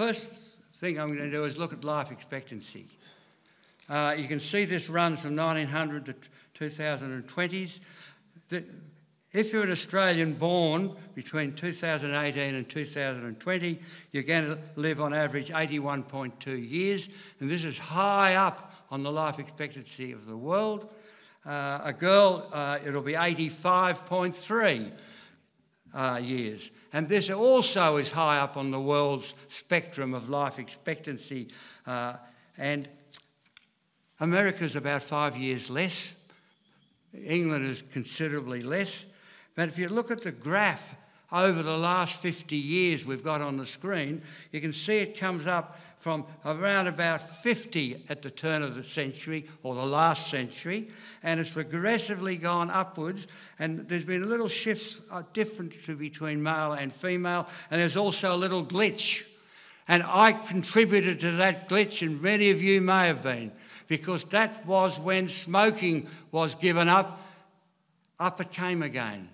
first thing I'm going to do is look at life expectancy. Uh, you can see this runs from 1900 to 2020s. The, if you're an Australian born between 2018 and 2020, you're going to live on average 81.2 years, and this is high up on the life expectancy of the world. Uh, a girl, uh, it'll be 85.3 uh, years. And this also is high up on the world's spectrum of life expectancy. Uh, and America's about five years less. England is considerably less. But if you look at the graph over the last 50 years we've got on the screen, you can see it comes up from around about 50 at the turn of the century or the last century, and it's progressively gone upwards. And there's been a little shifts, uh, difference between male and female, and there's also a little glitch. And I contributed to that glitch, and many of you may have been, because that was when smoking was given up. Up it came again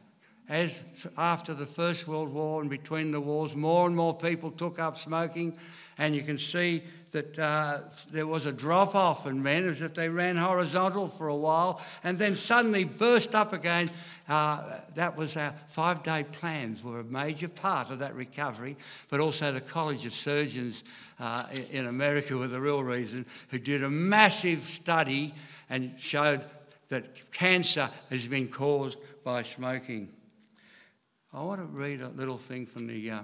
as after the First World War and between the wars, more and more people took up smoking, and you can see that uh, there was a drop off in men as if they ran horizontal for a while and then suddenly burst up again. Uh, that was our five day plans, were a major part of that recovery, but also the College of Surgeons uh, in America were the real reason, who did a massive study and showed that cancer has been caused by smoking. I want to read a little thing from the, uh,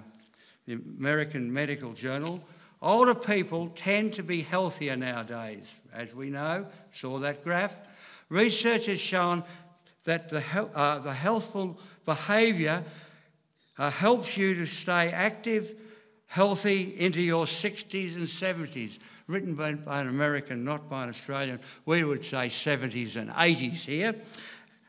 the American Medical Journal. Older people tend to be healthier nowadays, as we know, saw that graph. Research has shown that the, uh, the healthful behaviour uh, helps you to stay active, healthy into your 60s and 70s. Written by, by an American, not by an Australian. We would say 70s and 80s here.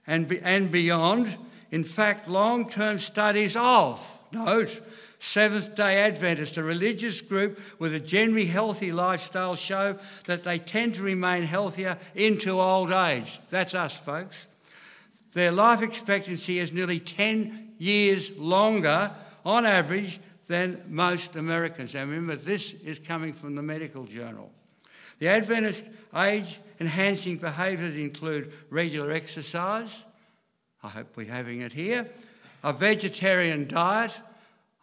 And, be, and beyond, in fact, long term studies of, note, Seventh day Adventists, a religious group with a generally healthy lifestyle, show that they tend to remain healthier into old age. That's us, folks. Their life expectancy is nearly 10 years longer on average than most Americans. And remember, this is coming from the medical journal. The Adventist age enhancing behaviours include regular exercise, I hope we're having it here. A vegetarian diet,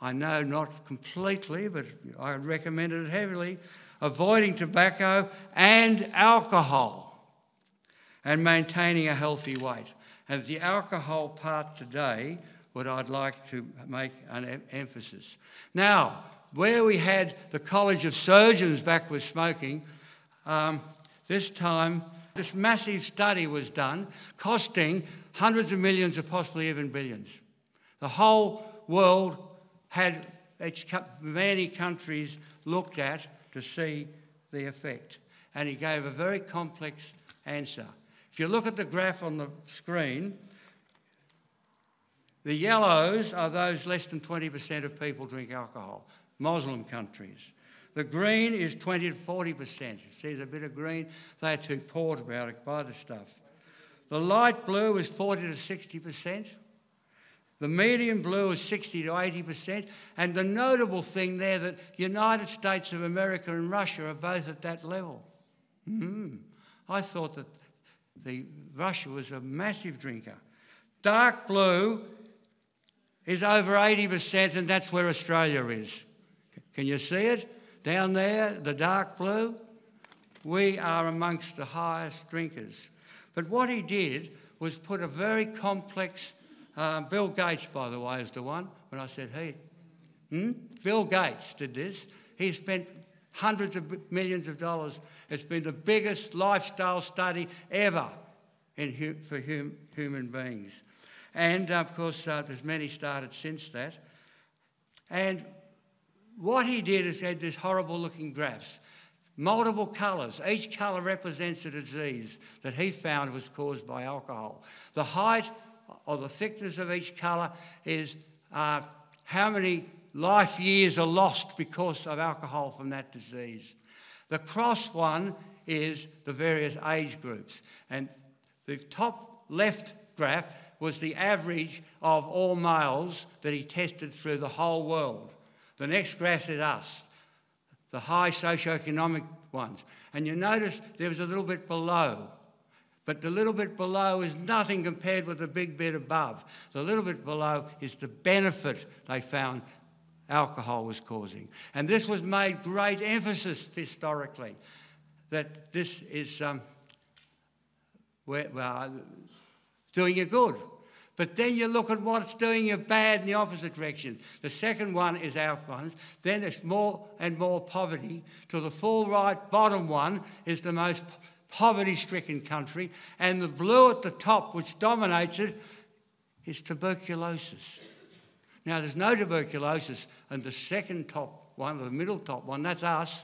I know not completely, but I recommend it heavily. Avoiding tobacco and alcohol, and maintaining a healthy weight. And the alcohol part today, what I'd like to make an emphasis. Now, where we had the College of Surgeons back with smoking, um, this time this massive study was done, costing hundreds of millions or possibly even billions. The whole world had many countries looked at to see the effect. And he gave a very complex answer. If you look at the graph on the screen, the yellows are those less than 20% of people drink alcohol, Muslim countries. The green is 20 to 40%. You see, there's a bit of green. They're too poor to buy the stuff. The light blue is 40 to 60%. The medium blue is 60 to 80%. And the notable thing there that United States of America and Russia are both at that level. Mm. I thought that the Russia was a massive drinker. Dark blue is over 80%, and that's where Australia is. Can you see it? Down there, the dark blue, we are amongst the highest drinkers. But what he did was put a very complex, uh, Bill Gates, by the way, is the one, when I said, he. hmm? Bill Gates did this. He spent hundreds of millions of dollars. It's been the biggest lifestyle study ever in, for hum, human beings. And of course, uh, there's many started since that. And what he did is had this horrible looking graphs, multiple colours. Each colour represents a disease that he found was caused by alcohol. The height or the thickness of each colour is uh, how many life years are lost because of alcohol from that disease. The cross one is the various age groups. And the top left graph was the average of all males that he tested through the whole world. The next graph is us. The high socioeconomic ones. And you notice there was a little bit below. But the little bit below is nothing compared with the big bit above. The little bit below is the benefit they found alcohol was causing. And this was made great emphasis historically that this is um, well, doing you good. But then you look at what's doing you bad in the opposite direction. The second one is our funds. Then it's more and more poverty. To the full right bottom one is the most poverty stricken country. And the blue at the top, which dominates it, is tuberculosis. Now, there's no tuberculosis in the second top one, the middle top one, that's us.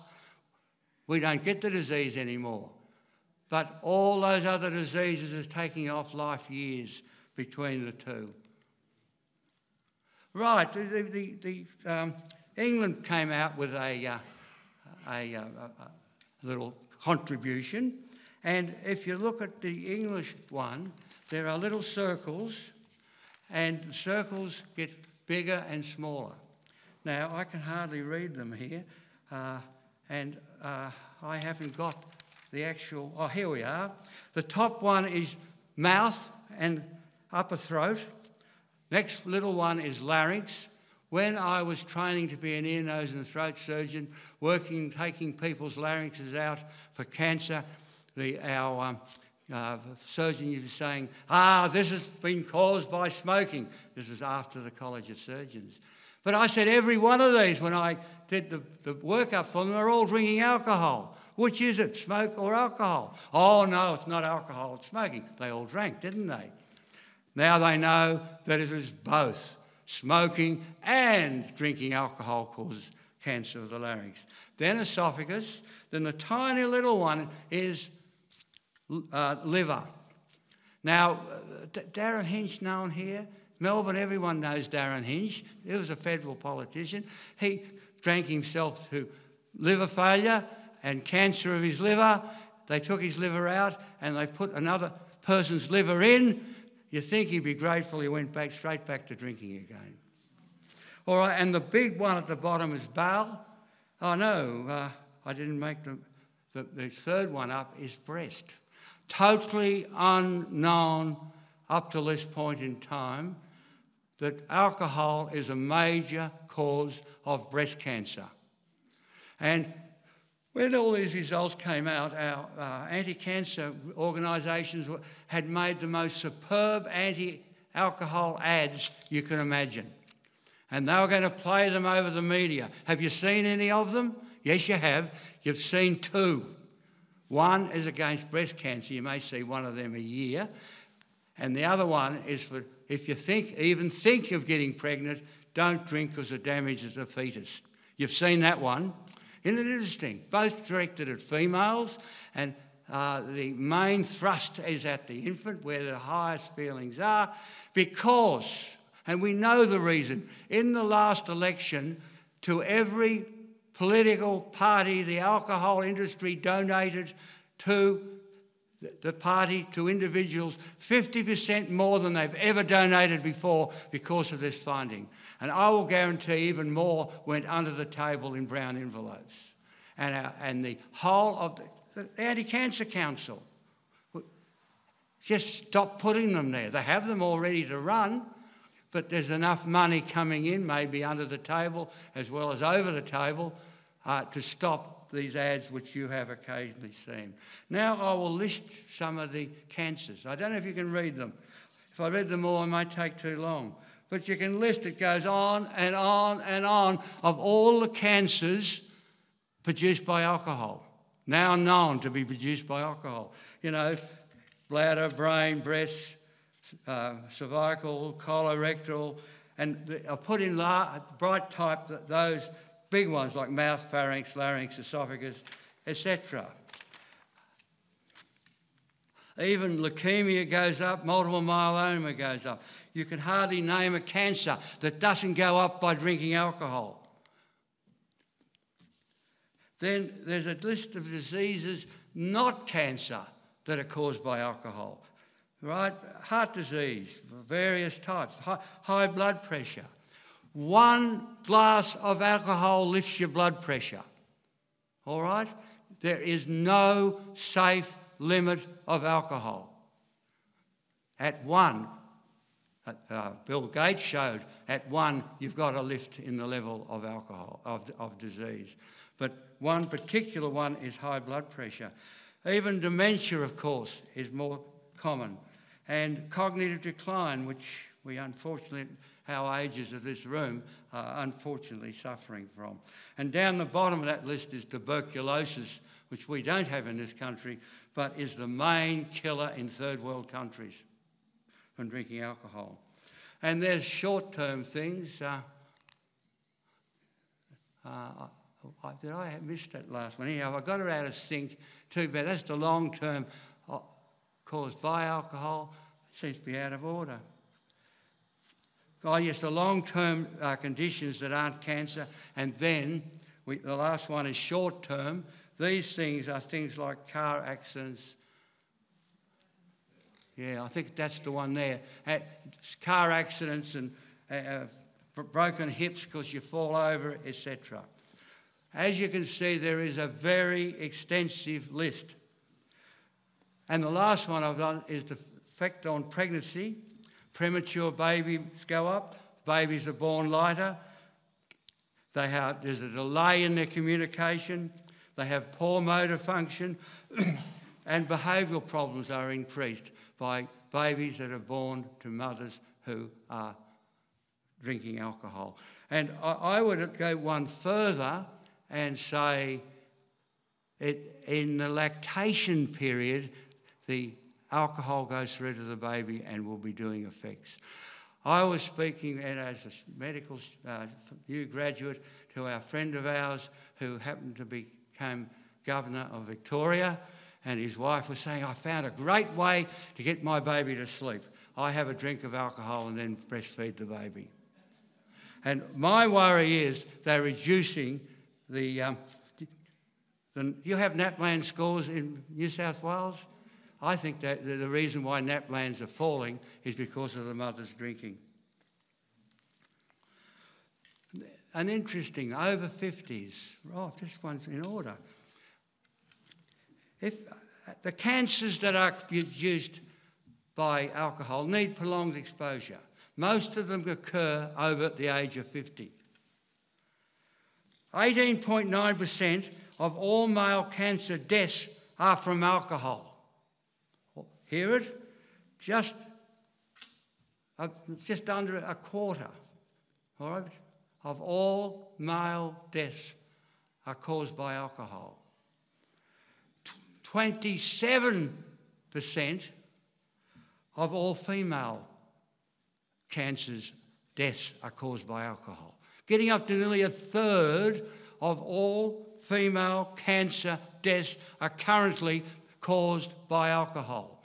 We don't get the disease anymore. But all those other diseases are taking off life years between the two. Right, the, the, the um, England came out with a, uh, a, a, a, little contribution, and if you look at the English one, there are little circles, and circles get bigger and smaller. Now, I can hardly read them here, uh, and uh, I haven't got the actual. Oh, here we are. The top one is mouth and upper throat. Next little one is larynx. When I was training to be an ear, nose, and throat surgeon, working, taking people's larynxes out for cancer, the, our um, uh, surgeon used to saying, ah, this has been caused by smoking. This is after the College of Surgeons. But I said every one of these, when I did the, the workup for them, they're all drinking alcohol. Which is it, smoke or alcohol? Oh, no, it's not alcohol, it's smoking. They all drank, didn't they? Now they know that it is both. Smoking and drinking alcohol causes cancer of the larynx. Then esophagus. Then the tiny little one is uh, liver. Now, uh, Derryn Hinch known here. Melbourne, everyone knows Derryn Hinch. He was a federal politician. He drank himself to liver failure and cancer of his liver. They took his liver out and they put another person's liver in you think he'd be grateful he went back straight back to drinking again. All right, and the big one at the bottom is bowel. Oh no, uh, I didn't make the, the, the third one up is breast. Totally unknown up to this point in time that alcohol is a major cause of breast cancer. And when all these results came out, our uh, anti cancer organisations had made the most superb anti alcohol ads you can imagine. And they were going to play them over the media. Have you seen any of them? Yes, you have. You've seen two. One is against breast cancer, you may see one of them a year. And the other one is for if you think, even think of getting pregnant, don't drink because it damages the fetus. You've seen that one. Isn't it interesting? Both directed at females, and uh, the main thrust is at the infant, where the highest feelings are, because, and we know the reason, in the last election, to every political party, the alcohol industry donated to the party to individuals 50% more than they've ever donated before because of this finding. And I will guarantee even more went under the table in brown envelopes. And, our, and the whole of the, the Anti Cancer Council just stop putting them there. They have them all ready to run, but there's enough money coming in, maybe under the table as well as over the table, uh, to stop these ads which you have occasionally seen. Now I will list some of the cancers. I don't know if you can read them. If I read them all, it might take too long. But you can list, it goes on and on and on of all the cancers produced by alcohol, now known to be produced by alcohol. You know, bladder, brain, breast, uh, cervical, colorectal, and I put in bright type those big ones like mouth, pharynx, larynx, esophagus, etc. Even leukemia goes up, multiple myeloma goes up. You can hardly name a cancer that doesn't go up by drinking alcohol. Then there's a list of diseases, not cancer, that are caused by alcohol. Right? Heart disease, various types, high, blood pressure, one glass of alcohol lifts your blood pressure. All right? There is no safe limit of alcohol. At one, uh, Bill Gates showed at one, you've got a lift in the level of alcohol, of, of disease. But one particular one is high blood pressure. Even dementia, of course, is more common. And cognitive decline, which we unfortunately, our ages of this room are unfortunately suffering from. And down the bottom of that list is tuberculosis, which we don't have in this country, but is the main killer in third world countries from drinking alcohol. And there's short term things. Uh, uh, did I missed that last one? Anyhow, I got it out of sync too bad. That's the long term uh, caused by alcohol. It seems to be out of order. Oh, yes, the long term uh, conditions that aren't cancer. And then we, the last one is short term. These things are things like car accidents. Yeah, I think that's the one there. Car accidents and uh, broken hips because you fall over, etc. As you can see, there is a very extensive list. And the last one I've done is the effect on pregnancy. Premature babies go up, babies are born lighter, they have, there's a delay in their communication, they have poor motor function, and behavioural problems are increased by babies that are born to mothers who are drinking alcohol. And I, I would go one further and say it, in the lactation period, the alcohol goes through to the baby and will be doing effects. I was speaking as a medical uh, new graduate to our friend of ours who happened to become governor of Victoria, and his wife was saying, I found a great way to get my baby to sleep. I have a drink of alcohol and then breastfeed the baby. And my worry is they're reducing the, um, the, you have NAPLAN scores in New South Wales? I think that the reason why NAPLANs are falling is because of the mothers drinking. An interesting, over 50s, oh, this one's in order. If uh, the cancers that are produced by alcohol need prolonged exposure, most of them occur over the age of 50. 18.9% of all male cancer deaths are from alcohol. Hear it? Just, uh, just under a quarter, all right, of all male deaths are caused by alcohol. 27% of all female cancers deaths are caused by alcohol getting up to nearly a third of all female cancer deaths are currently caused by alcohol.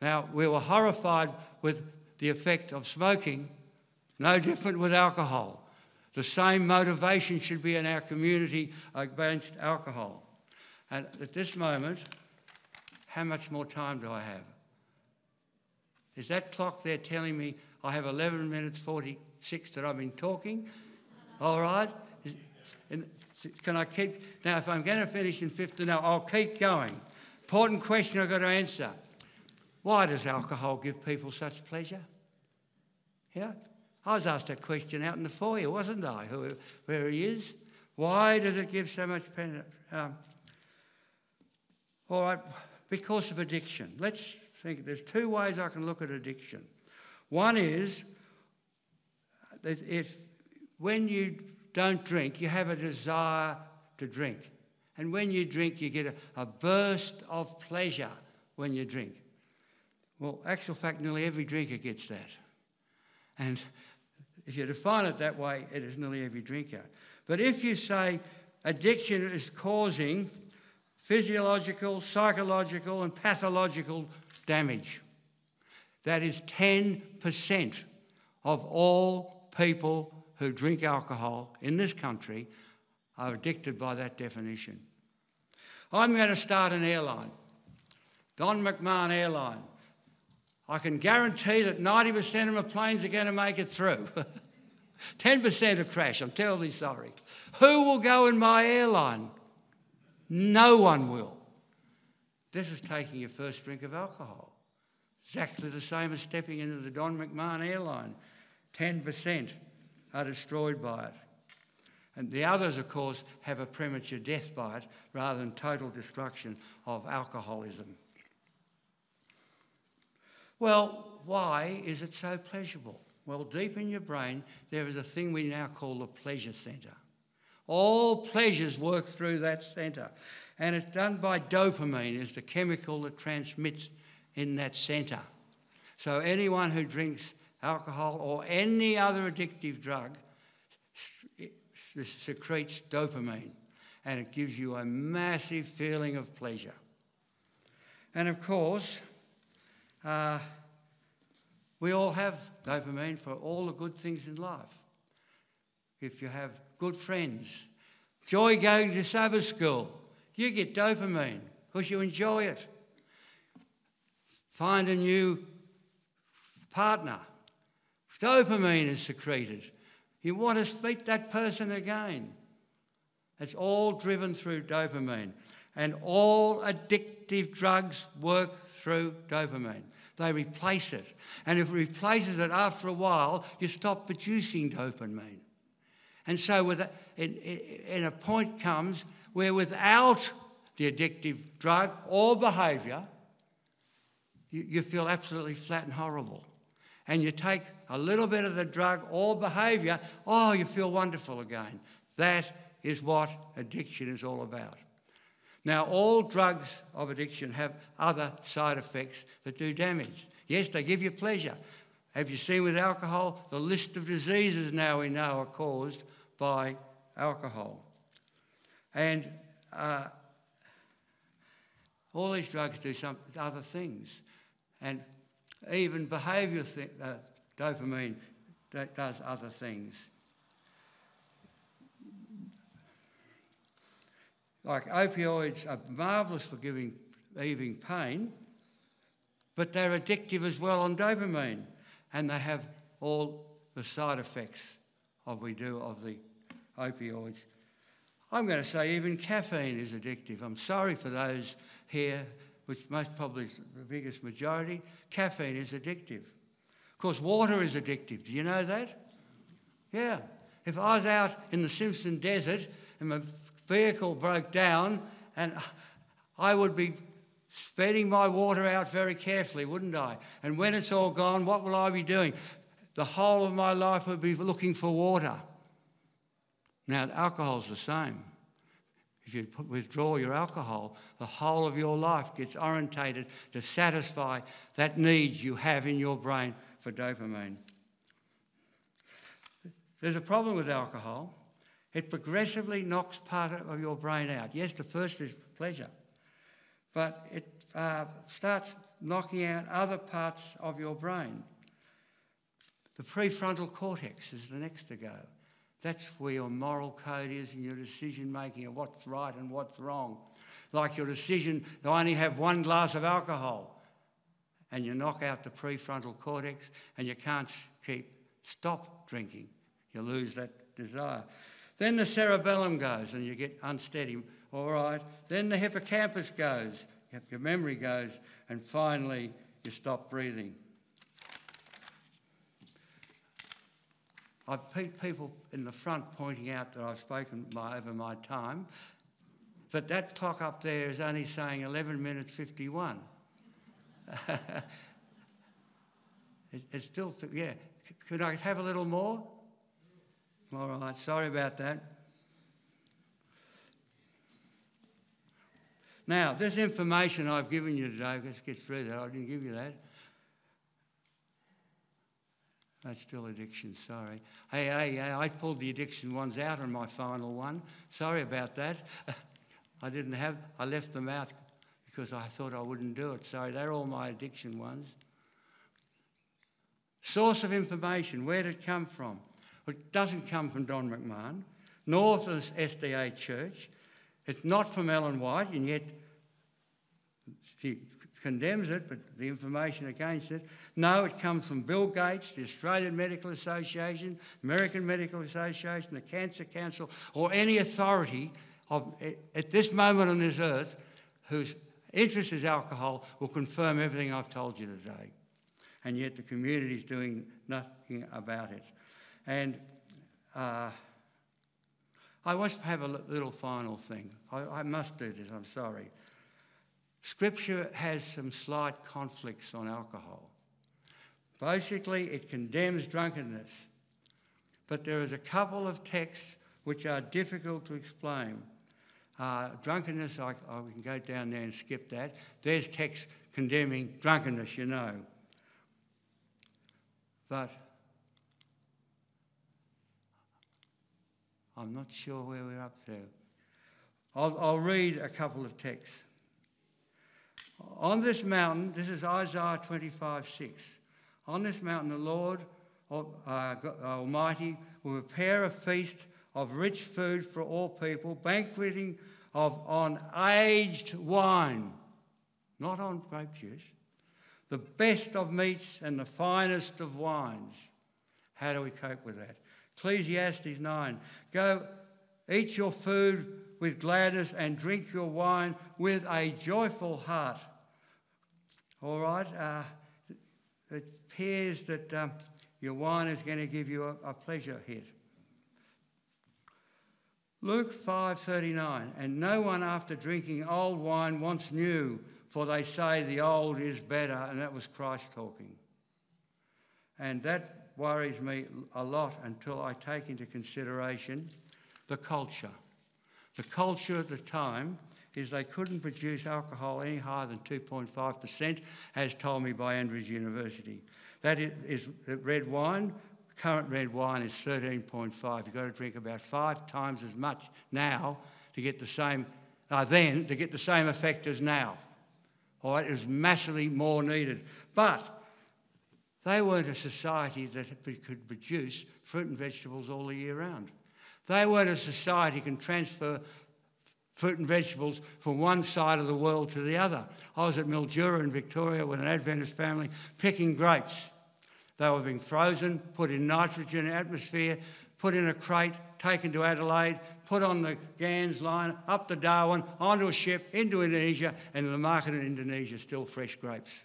Now, we were horrified with the effect of smoking, no different with alcohol. The same motivation should be in our community against alcohol. And at this moment, how much more time do I have? Is that clock there telling me I have 11 minutes 46 that I've been talking? All right? Can I keep? Now, if I'm going to finish in 50 now, I'll keep going. Important question I've got to answer. Why does alcohol give people such pleasure? Yeah? I was asked that question out in the foyer, wasn't I? Who, where he is. Why does it give so much pleasure? Um, all right, because of addiction. Let's think. There's two ways I can look at addiction. One is if when you don't drink, you have a desire to drink. And when you drink, you get a, a burst of pleasure when you drink. Well, actual fact, nearly every drinker gets that. And if you define it that way, it is nearly every drinker. But if you say addiction is causing physiological, psychological, and pathological damage, that is 10% of all people who drink alcohol in this country are addicted by that definition. I'm going to start an airline, Don McMahon Airline. I can guarantee that 90% of my planes are going to make it through. 10% will crash. I'm terribly sorry. Who will go in my airline? No one will. This is taking your first drink of alcohol. Exactly the same as stepping into the Don McMahon airline. 10% are destroyed by it. And the others, of course, have a premature death by it rather than total destruction of alcoholism. Well, why is it so pleasurable? Well, deep in your brain, there is a thing we now call the pleasure centre. All pleasures work through that centre. And it's done by dopamine, is the chemical that transmits in that centre. So anyone who drinks alcohol or any other addictive drug secretes dopamine and it gives you a massive feeling of pleasure. And of course, uh, we all have dopamine for all the good things in life. If you have good friends, joy going to Sabbath school, you get dopamine because you enjoy it. Find a new partner, dopamine is secreted. You want to meet that person again. It's all driven through dopamine. And all addictive drugs work through dopamine. They replace it. And if it replaces it after a while, you stop producing dopamine. And so, with a, in, in a point comes where without the addictive drug or behaviour, you, you feel absolutely flat and horrible. And you take a little bit of the drug or behaviour, oh, you feel wonderful again. That is what addiction is all about. Now, all drugs of addiction have other side effects that do damage. Yes, they give you pleasure. Have you seen with alcohol? The list of diseases now we know are caused by alcohol. And uh, all these drugs do some other things. And even behaviour, th- uh, dopamine that does other things. Like opioids are marvellous for giving, relieving pain, but they're addictive as well on dopamine, and they have all the side effects of we do of the opioids. I'm going to say even caffeine is addictive. I'm sorry for those here, which most probably is the biggest majority. Caffeine is addictive. Of course, water is addictive. Do you know that? Yeah. If I was out in the Simpson Desert and my vehicle broke down, and I would be spreading my water out very carefully, wouldn't I? And when it's all gone, what will I be doing? The whole of my life would be looking for water. Now, alcohol's the same. If you withdraw your alcohol, the whole of your life gets orientated to satisfy that need you have in your brain for dopamine. There's a problem with alcohol. It progressively knocks part of your brain out. Yes, the first is pleasure, but it uh, starts knocking out other parts of your brain. The prefrontal cortex is the next to go. That's where your moral code is and your decision making of what's right and what's wrong. Like your decision to only have one glass of alcohol and you knock out the prefrontal cortex and you can't keep stop drinking. You lose that desire. Then the cerebellum goes and you get unsteady. All right. Then the hippocampus goes, your memory goes, and finally you stop breathing. I've people in the front pointing out that I've spoken my, over my time, but that clock up there is only saying 11 minutes 51. it, it's still, yeah. Could I have a little more? All right, sorry about that. Now, this information I've given you today, let's get through that. I didn't give you that. That's still addiction, sorry. Hey, hey, hey, I pulled the addiction ones out on my final one. Sorry about that. I didn't have, I left them out because I thought I wouldn't do it. Sorry, they're all my addiction ones. Source of information, where did it come from? It doesn't come from Don McMahon, nor from the SDA Church. It's not from Ellen White, and yet she condemns it, but the information against it. No, it comes from Bill Gates, the Australian Medical Association, American Medical Association, the Cancer Council, or any authority of, at this moment on this earth whose interest is alcohol will confirm everything I've told you today. And yet the community is doing nothing about it. And uh, I want to have a little final thing. I, I must do this, I'm sorry. Scripture has some slight conflicts on alcohol. Basically, it condemns drunkenness. But there is a couple of texts which are difficult to explain. Uh, drunkenness, I, I can go down there and skip that. There's texts condemning drunkenness, you know. But I'm not sure where we're up to. I'll, I'll read a couple of texts. On this mountain, this is Isaiah 25 6. On this mountain, the Lord uh, Almighty will prepare a feast of rich food for all people, banqueting of on aged wine, not on grape juice, the best of meats and the finest of wines. How do we cope with that? Ecclesiastes 9 Go eat your food with gladness and drink your wine with a joyful heart. All right? Uh, it appears that um, your wine is going to give you a, a pleasure hit. Luke 5:39 and no one after drinking old wine wants new for they say the old is better and that was Christ talking. And that worries me a lot until I take into consideration the culture. The culture at the time is they couldn't produce alcohol any higher than 2.5%, as told me by Andrews University. That is, red wine, current red wine is 13.5. You've got to drink about five times as much now to get the same, uh, then to get the same effect as now. All right, it was massively more needed. But they weren't a society that could produce fruit and vegetables all the year round. They weren't a society that can transfer fruit and vegetables from one side of the world to the other. I was at Mildura in Victoria with an Adventist family picking grapes. They were being frozen, put in nitrogen atmosphere, put in a crate, taken to Adelaide, put on the Ghan's line, up to Darwin, onto a ship, into Indonesia, and the market in Indonesia, still fresh grapes.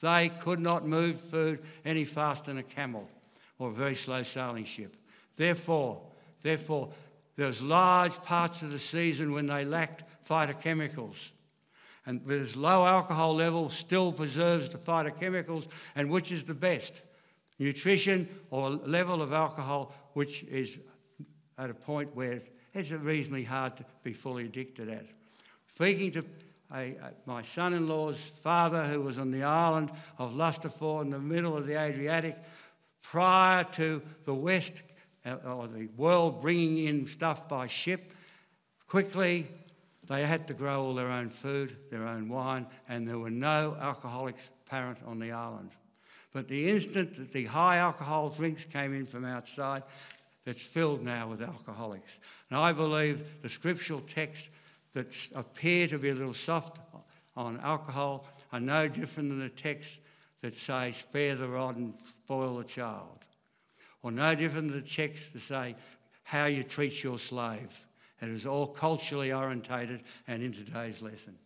They could not move food any faster than a camel or a very slow sailing ship. Therefore, therefore, there's large parts of the season when they lacked phytochemicals. And this low alcohol level still preserves the phytochemicals, and which is the best? Nutrition or level of alcohol which is at a point where it's reasonably hard to be fully addicted at. Speaking to a, a, my son in law's father, who was on the island of Lustaford in the middle of the Adriatic, prior to the West uh, or the world bringing in stuff by ship, quickly they had to grow all their own food, their own wine, and there were no alcoholics apparent on the island. But the instant that the high alcohol drinks came in from outside, it's filled now with alcoholics. And I believe the scriptural texts that appear to be a little soft on alcohol are no different than the texts that say, spare the rod and spoil the child. Or no different than the texts that say, how you treat your slave. It is all culturally orientated and in today's lesson.